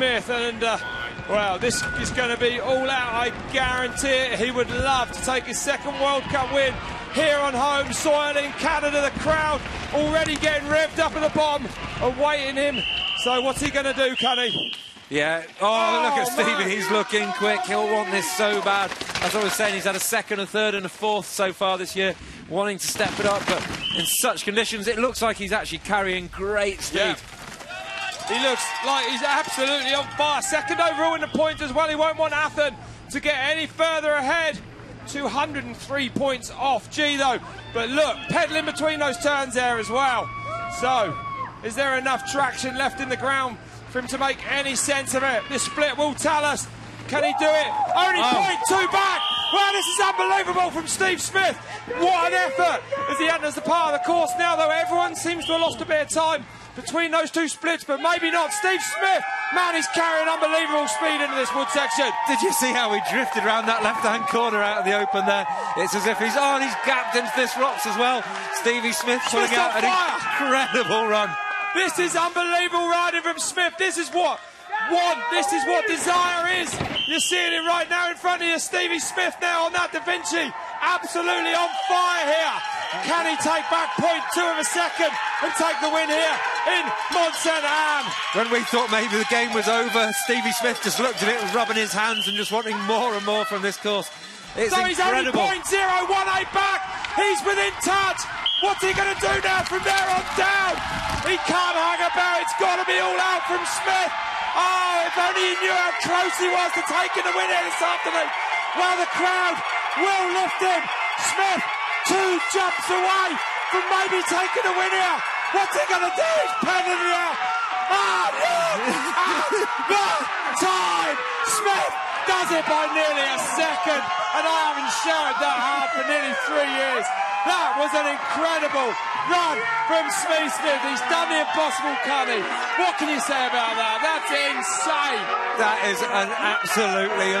Smith, and uh, well, this is going to be all out. I guarantee it. He would love to take his second World Cup win here on home soil in Canada. The crowd already getting revved up at the bomb, awaiting him. So what's he going to do, Cunny? Yeah. Oh, Oh, look at Stevie. He's looking quick. He'll want this so bad. As I was saying, he's had a second, a third, and a fourth so far this year, wanting to step it up. But in such conditions, it looks like he's actually carrying great speed. Yeah. He looks like he's absolutely on fire. Second overall in the points as well. He won't want Atherton to get any further ahead. 203 points off Gee though. But look, pedaling between those turns there as well. So, is there enough traction left in the ground for him to make any sense of it? This split will tell us. Can he do it? Only Oh. point two back. Wow, this is unbelievable from Steve Smith. What an effort as he enters the part of the course now, though everyone seems to have lost a bit of time between those two splits, but maybe not. Steve Smith, man, he's carrying unbelievable speed into this wood section. Did you see how he drifted around that left-hand corner out of the open there? It's as if he's on. he's gapped into this rocks as well. Stevie Smith pulling out an incredible run. This is unbelievable riding from Smith. This is what one. This is what desire is. You're seeing it right now in front of you. Stevie Smith now on that Da Vinci. Absolutely on fire here. Can he take back point two of a second and take the win here in Anne? When we thought maybe the game was over, Stevie Smith just looked at it, was rubbing his hands and just wanting more and more from this course. It's So he's only incredible. zero one eight back. He's within touch. What's he going to do now from there on down? He can't hang about. It's got to be all out from Smith. Oh, if only he knew how close he was to taking the win here this afternoon. Well, the crowd will lift him. Smith, two jumps away from maybe taking the win here. What's he going to do? He's penning it ah, look at time. Smith does it by nearly a second, and I haven't shouted that hard for nearly three years. That was an incredible run from Smith Smith. He's done the impossible, Cunny. What can you say about that? That's insane. That is an absolutely